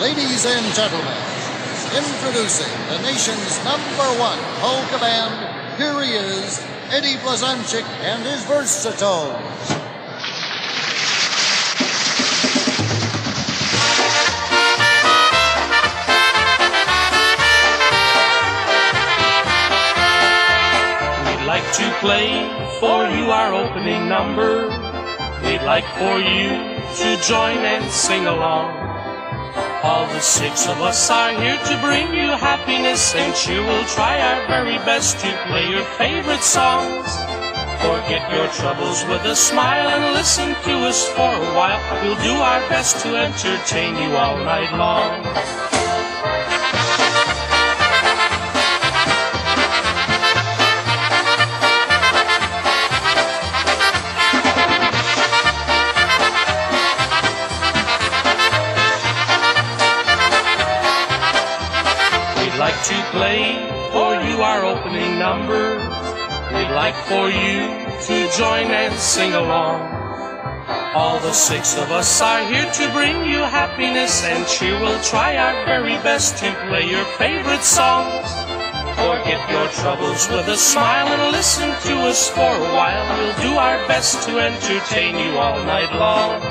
Ladies and gentlemen, introducing the nation's number one polka band, here he is, Eddie Blazonczyk and his Versatones. We'd like to play for you our opening number. We'd like for you to join and sing along. All the six of us are here to bring you happiness and. We'll try our very best to play your favorite songs. Forget your troubles with a smile and listen to us for a while. We'll do our best to entertain you all night long. Number. We'd like for you to join and sing along. All the six of us are here to bring you happiness and cheer. We'll try our very best to play your favorite songs. Forget your troubles with a smile and listen to us for a while. We'll do our best to entertain you all night long.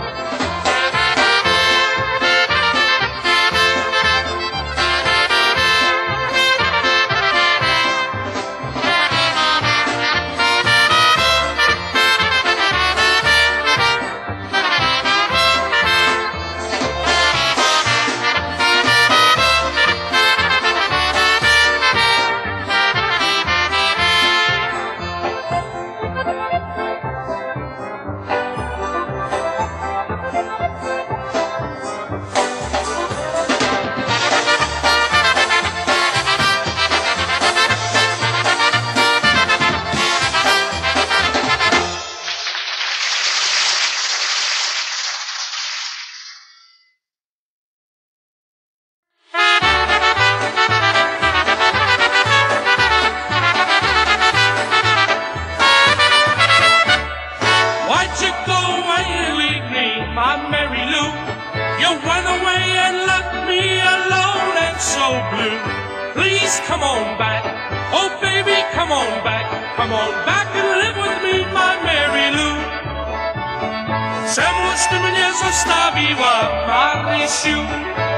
Zostawiła, Marysiu,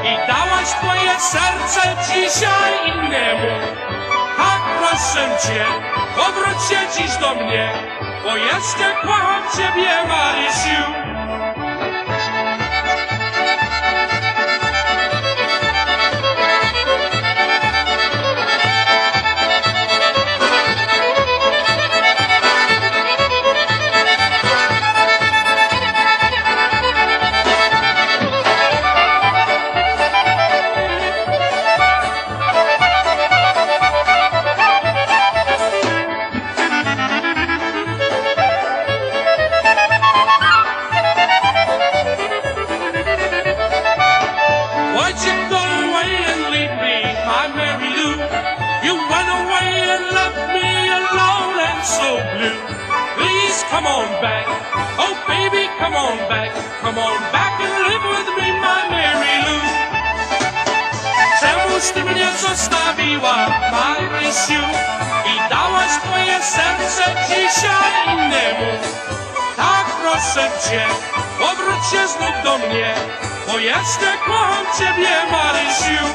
i dałaś twoje serce dzisiaj innemu? Tak proszę cię, powróć się dziś do mnie, bo jeszcze kocham ciebie, Marysiu. So blue. Please come on back, oh baby, come on back, come on back and live with me, my Mary Lou. Czemuż ty mnie zostawiła, Marysiu, i dałaś twoje serce dzisiaj innemu? Tak proszę cię, powróć się znów do mnie, bo jeszcze kocham ciebie, Marysiu.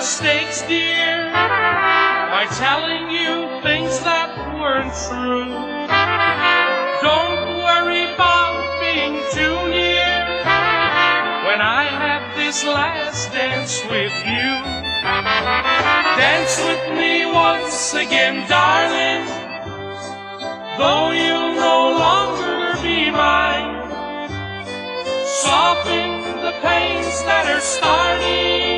Mistakes, dear, by telling you things that weren't true. Don't worry about being too near when I have this last dance with you. Dance with me once again, darling, though you'll no longer be mine. Soften the pains that are starting.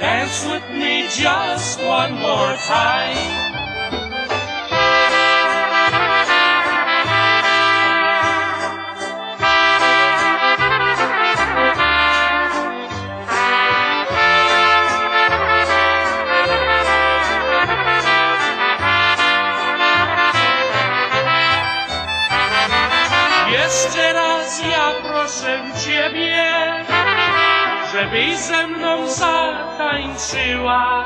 Dance with me just one more time. Jeszcze raz ja proszę Ciebie, żebyś ze mną zatańczyła.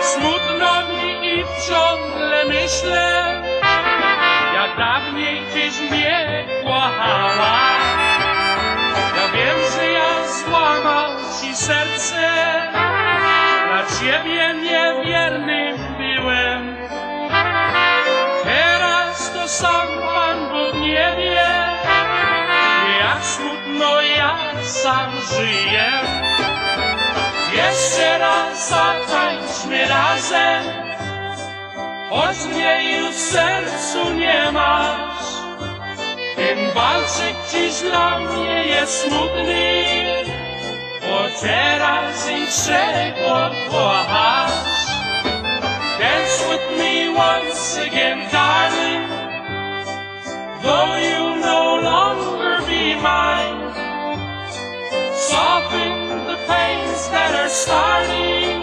Smutno mi i ciągle myślę, jak dawniej Tyś mnie kochała. Ja wiem, że ja złamał Ci serce, dla Ciebie niewiernym byłem. Teraz to sam Pan Bóg nie wie, sam żyję. Jeszcze raz zatańczmy razem, choć mnie już w sercu nie masz. Ten walczyk dziś dla mnie jest smutny, bo teraz niczego kochasz. Dance with me once again, darling, though you'll that are starting.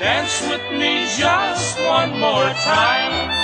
Dance with me just one more time.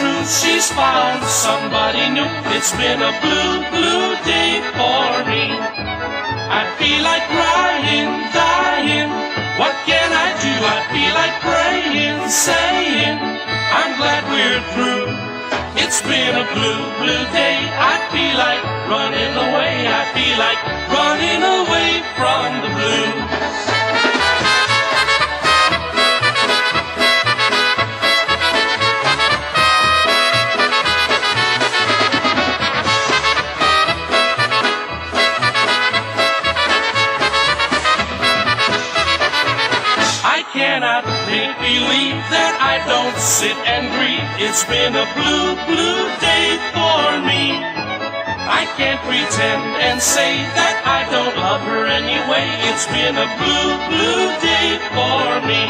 Been. She's found somebody new. It's been a blue, blue day for me. I feel like crying, dying. What can I do? I feel like praying, saying, I'm glad we're through. It's been a blue, blue day. I feel like running away. I feel like running away from the blue. Don't sit and grieve. It's been a blue, blue day for me. I can't pretend and say that I don't love her anyway. It's been a blue, blue day for me.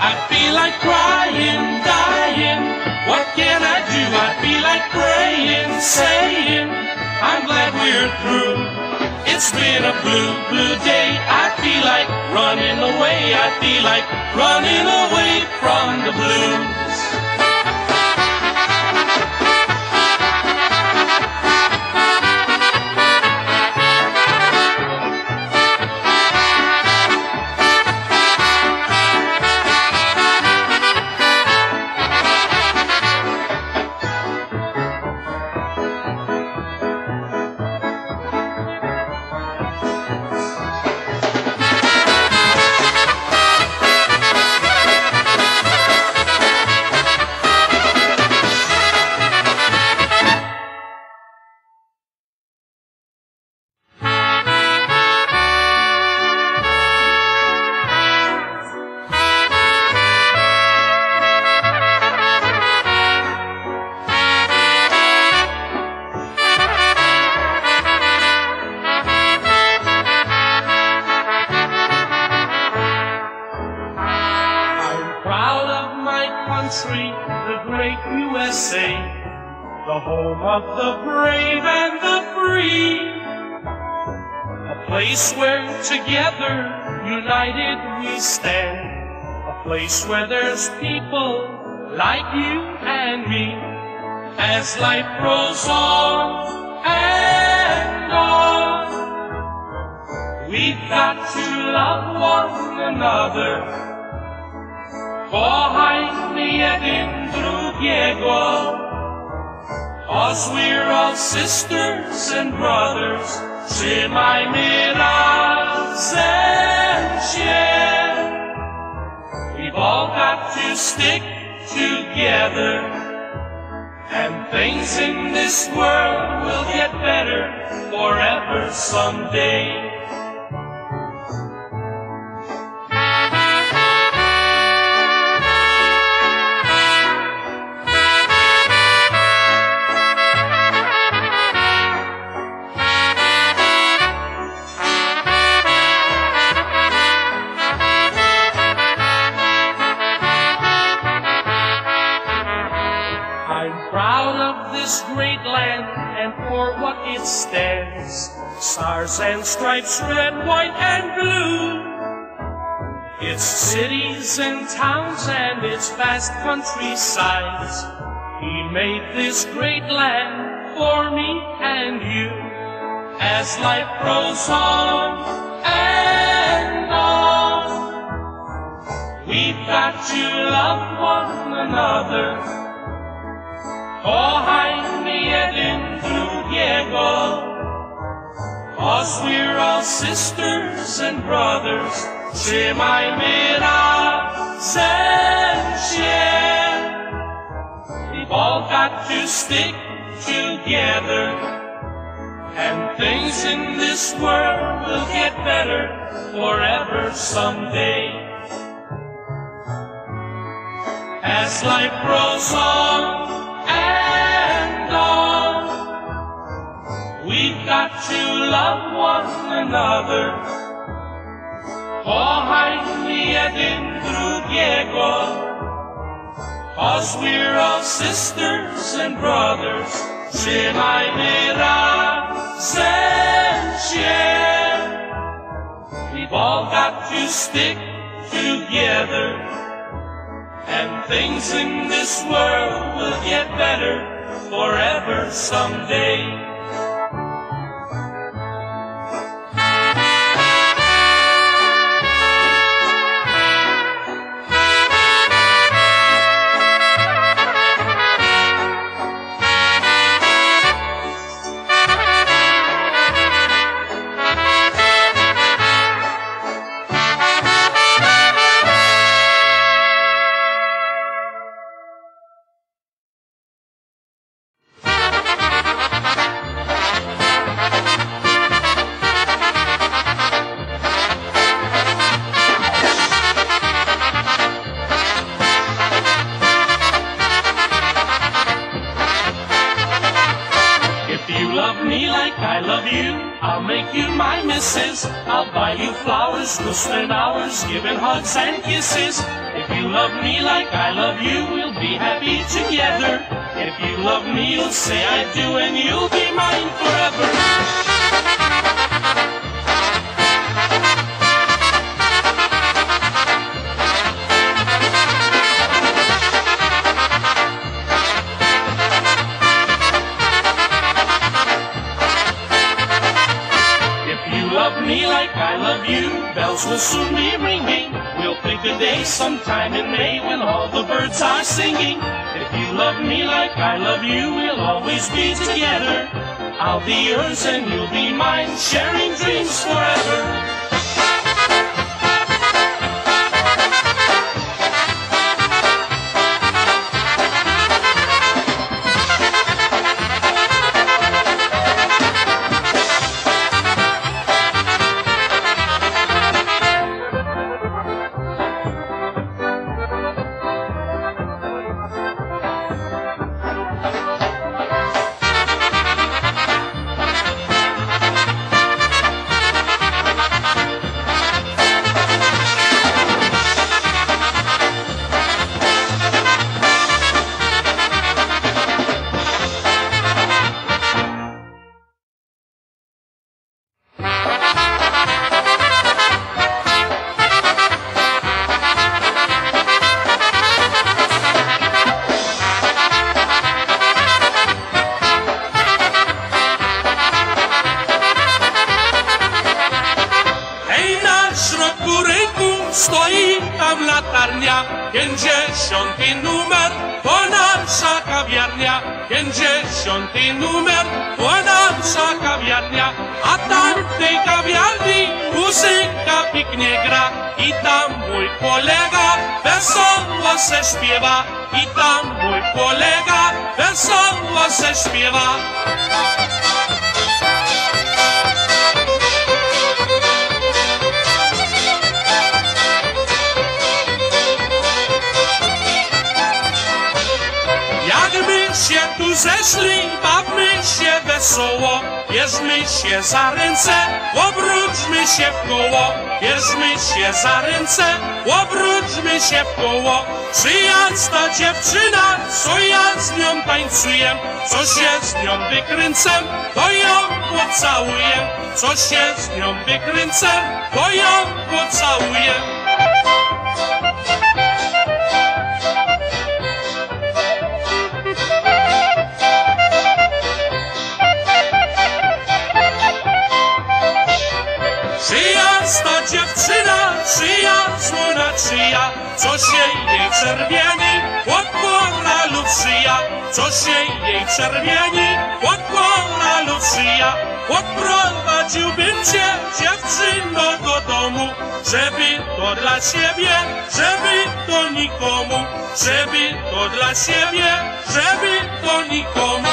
I feel like crying, dying. What can I do? I feel like praying, saying, I'm glad we're through. It's been a blue, blue day. I feel like running away. I feel like running away from the blues. Place where there's people like you and me. As life grows on and on, we've got to love one another. Kochaj jeden drugiego, cause we're all sisters and brothers. Trzymajmy razem stick together. And things in this world will get better forever someday. Stripes, red, white, and blue. Its cities and towns and its vast countrysides. He made this great land for me and you. As life grows on and on, we've got to love one another. Kochaj mnie jeden drugiego, cause we're all sisters and brothers. Razem się. We've all got to stick together, and things in this world will get better forever someday. As life grows on got to love one another. Kochaj jeden drugiego, cause we're all sisters and brothers. Trzymajmy razem się. We've all got to stick together. And things in this world will get better forever someday. I'll make you my missus. I'll buy you flowers, we'll spend hours giving hugs and kisses. If you love me like I love you, we'll be happy together. If you love me, you'll say I do, and you'll be mine forever. Bells will soon be ringing. We'll pick a day sometime in May when all the birds are singing. If you love me like I love you, we'll always be together. I'll be yours and you'll be mine, sharing dreams forever. Stoi tam latarnia, pięćdziesiąty numer, to nasza kawiarnia. Pięćdziesiąty numer, to nasza kawiarnia. A tamtej kawiarni muzyka pięknie gra. I tam mój kolega wesoło se śpiewa. I tam mój kolega wesoło se śpiewa. Się tu zeszli, bawmy się wesoło, bierzmy się za ręce, obróćmy się w koło, bierzmy się za ręce, obróćmy się w koło. Przyjazd ta dziewczyna, co ja z nią tańcuję, co się z nią wykręcę, to ją pocałuję, co się z nią wykręcę, to ją pocałuję. Czyja, co się jej czerwieni, pod lub szyja, co się jej czerwieni, pod lub szyja. Odprowadziłbym cię, dziewczyno, do domu, żeby to dla siebie, żeby to nikomu, żeby to dla siebie, żeby to nikomu.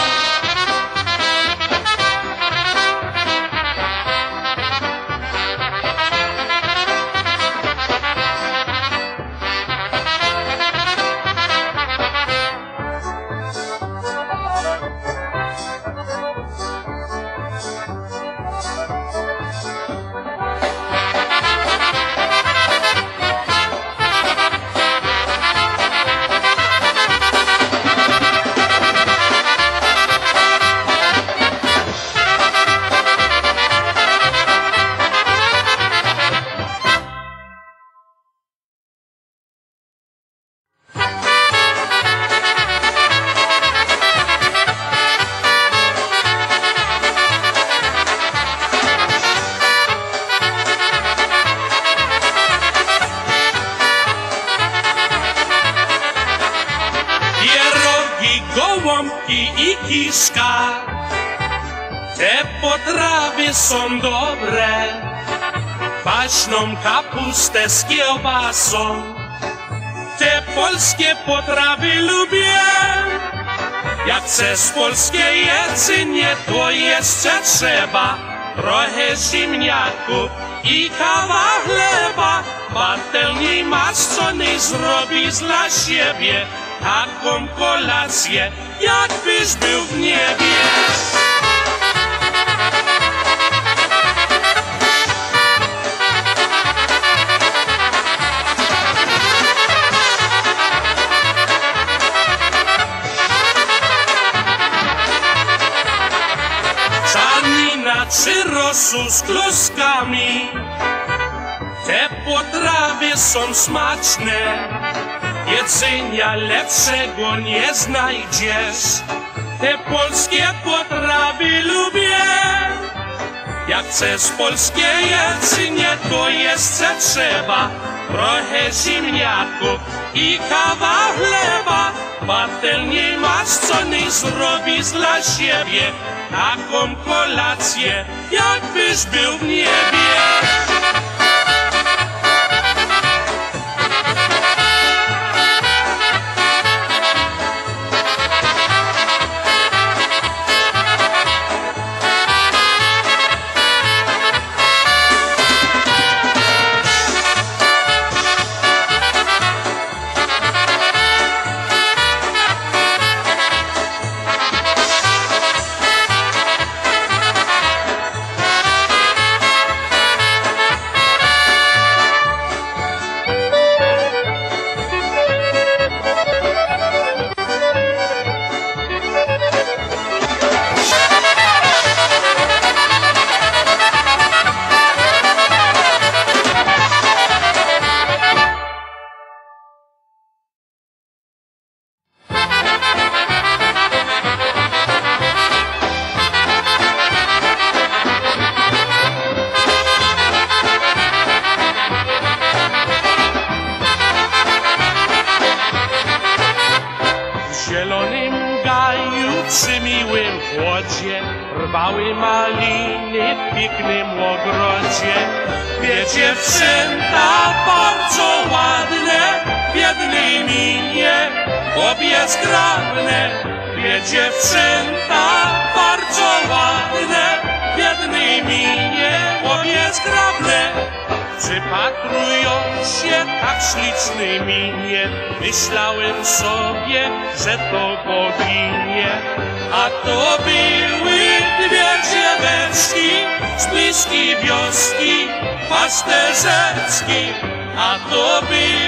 Kapustę z kiełbasą Te polskie potrawy lubię. Jak chcesz polskie jedzenie, to jeszcze trzeba. Trochę ziemniaków i kawa chleba. Patelni maszczony zrobisz dla siebie Taką kolację, jakbyś był w niebie rosół z kluskami. Te potrawy są smaczne. Jedzenia lepszego nie znajdziesz. Te polskie potrawy lubię. Jak chcesz polskie jedzenie to jeszcze trzeba. Trochę ziemniaków i kawa chleba Patelni masz co nie zrobić dla siebie. Taką kolację jakbyś był w niebie obie zgrabne. Dwie dziewczęta bardzo ładne, minie, obie zgrabne. Przypatrując się tak ślicznej minie, myślałem sobie, że to boginie. A to były dwie dzieweczki z bliskiej wioski pasterzeckiej. A to były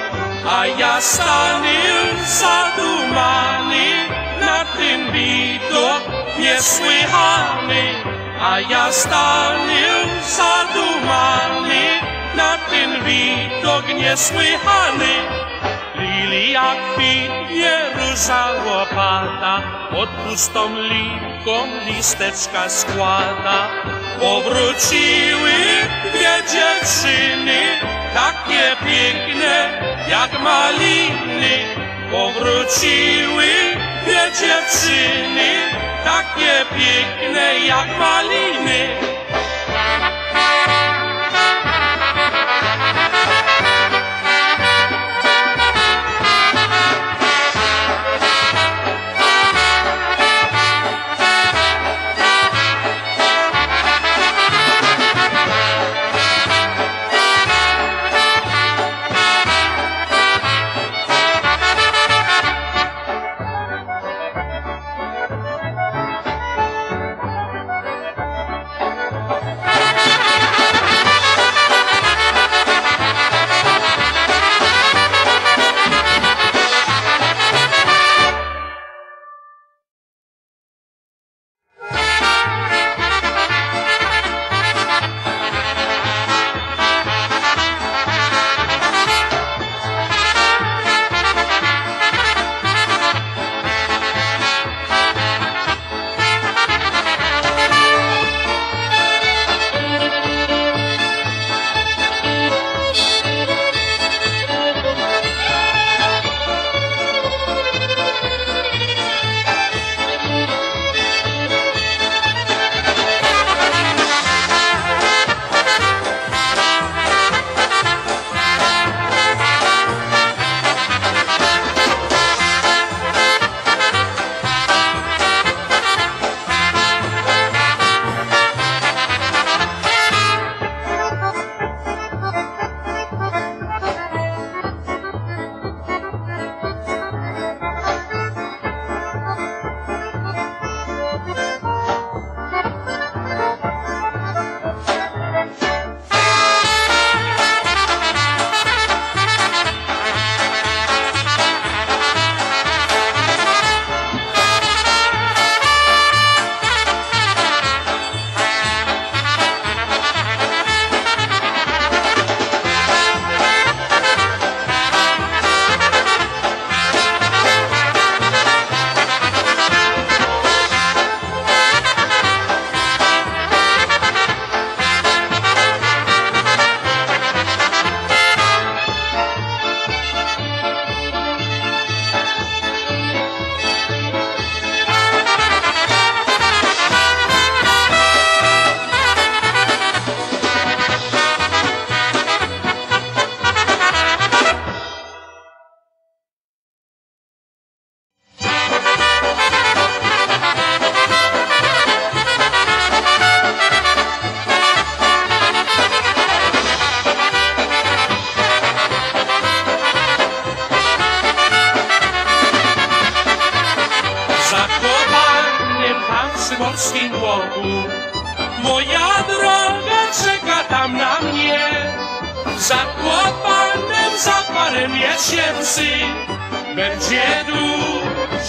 A ja stanę zadumany na ten widok niesłychany. A ja stanę zadumany na ten widok niesłychany. Lilia kwitnie, róża łopata, pod pustą lipką listeczka składa. Powróciły dwie dziewczyny, takie piękne jak maliny. Powróciły dwie dziewczyny, takie piękne jak maliny.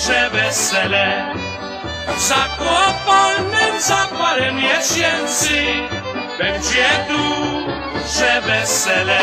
Miesięcy. Będzie duże wesele, Zakopanem za parę miesięcy będzie duże wesele.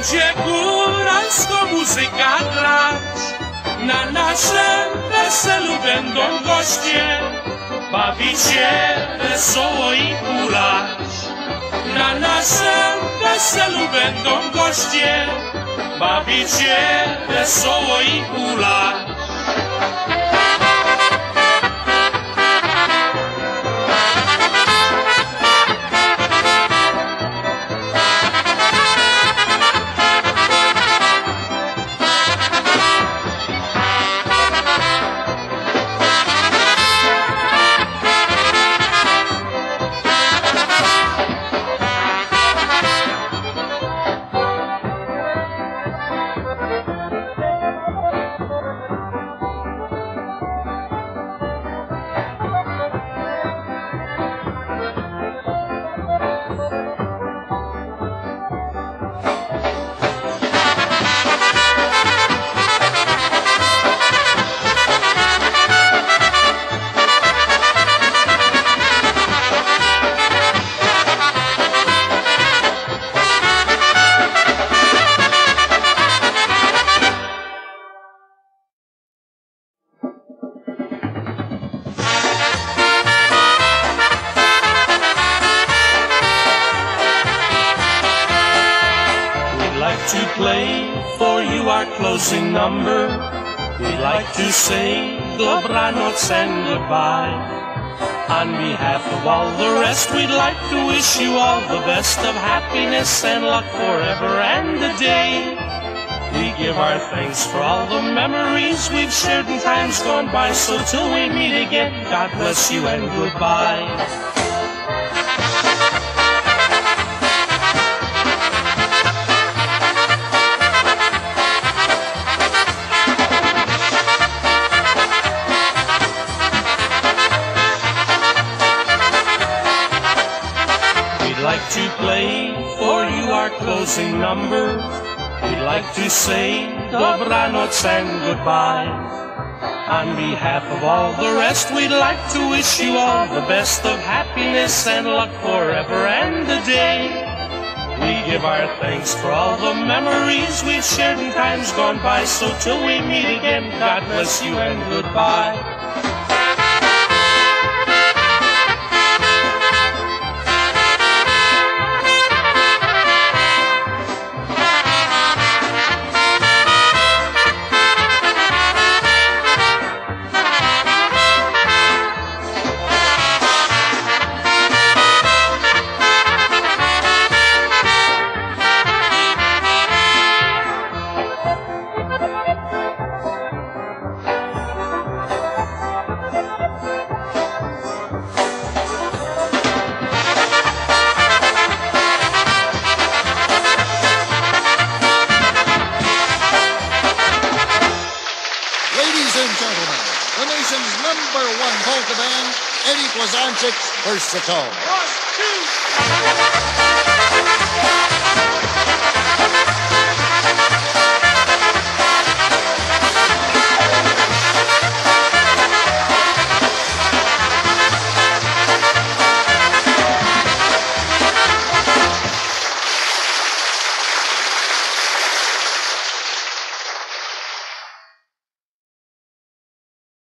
Będzie góralsko muzyka grać. Na naszym weselu będą goście bawić się wesoło i kulać. Na naszym weselu będą goście bawić się wesoło i kulać. And luck forever and a day. We give our thanks for all the memories we've shared in times gone by. So till we meet again, God bless you and goodbye. Say dobranoc and goodbye. On behalf of all the rest, we'd like to wish you all the best of happiness and luck forever and a day. We give our thanks for all the memories we've shared in times gone by. So till we meet again, God bless you and goodbye. Number one